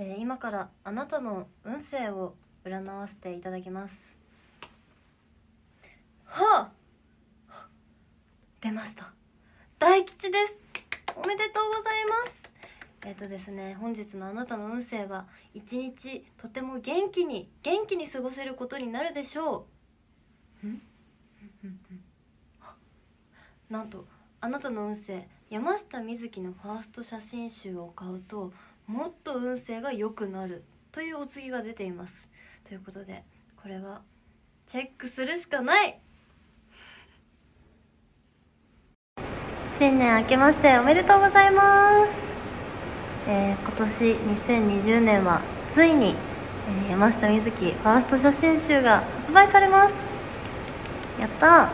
えー今からあなたの運勢を占わせていただきます。はあ。出ました。大吉です。おめでとうございます。えっ、とですね本日のあなたの運勢は一日とても元気に元気に過ごせることになるでしょう。ん？なんとあなたの運勢山下美月のファースト写真集を買うともっと運勢が良くなるというお告げが出ています。ということでこれはチェックするしかない。新年明けましておめでとうございます、えー今年2020年はついに、えー山下美月ファースト写真集が発売されます。やった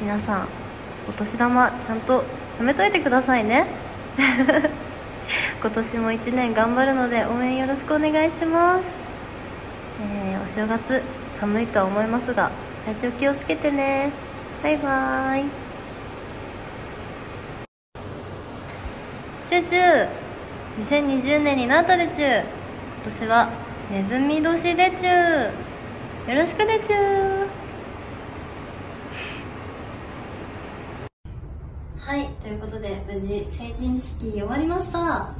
皆さんお年玉ちゃんと貯めといてくださいね。今年も1年頑張るので応援よろしくお願いします、えーお正月寒いとは思いますが体調気をつけてね。バイバーイ。チューチュー2020年になったでちゅ今年はネズミ年でちゅよろしくでちゅはいということで無事成人式終わりました。は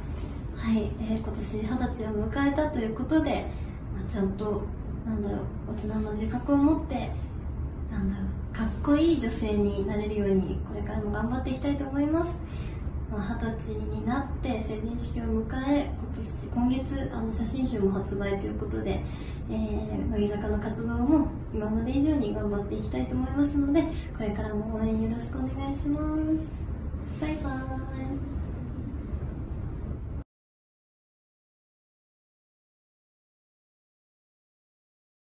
い、えー今年二十歳を迎えたということで、まあ、ちゃんとなんだろう大人の自覚を持ってなんだろうかっこいい女性になれるようにこれからも頑張っていきたいと思います。まあ二十、歳になって成人式を迎え今年今月あの写真集も発売ということで、えー、乃木坂の活動も今まで以上に頑張っていきたいと思いますのでこれからも応援よろしくお願いします。バイバーイ。